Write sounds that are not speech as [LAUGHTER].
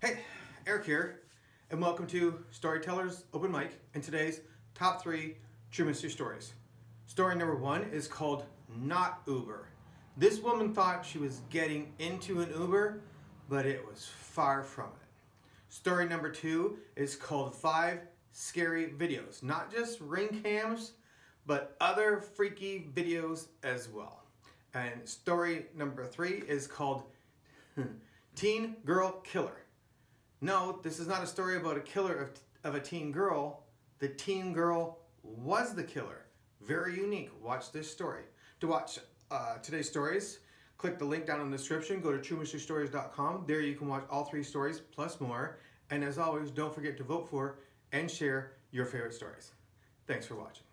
Hey, Eric here, and welcome to Storytellers Open Mic and today's top three true mystery stories. Story number one is called Not Uber. This woman thought she was getting into an Uber, but it was far from it. Story number two is called Five Scary Videos. Not just ring cams, but other freaky videos as well. And story number three is called [LAUGHS] Teen Girl Killer. No, this is not a story about a killer of, of a teen girl. The teen girl was the killer. Very unique. Watch this story. To watch uh, today's stories, click the link down in the description. Go to truemysterystories.com. There you can watch all three stories plus more. And as always, don't forget to vote for and share your favorite stories. Thanks for watching.